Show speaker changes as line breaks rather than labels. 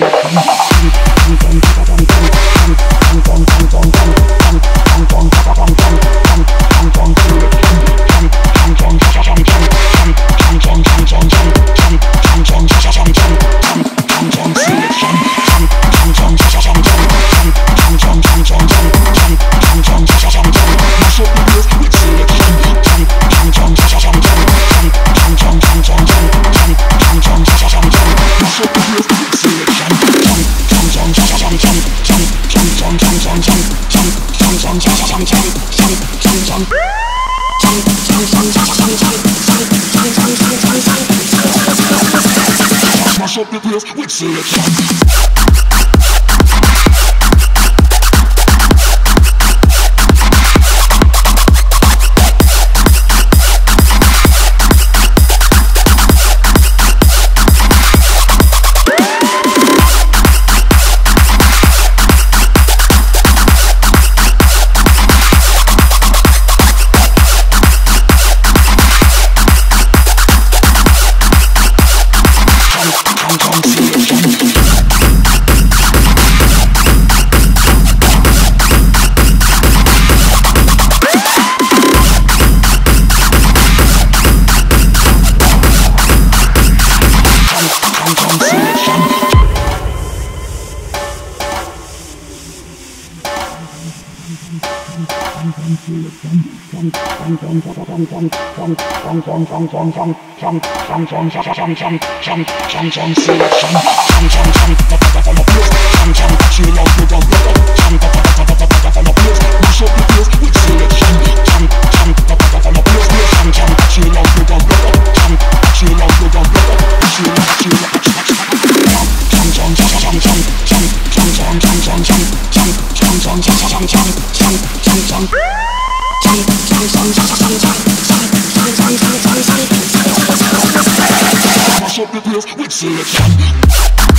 Thank you. Mash up the place with selection. Chum chum chum chum chum Mash up the place with selection.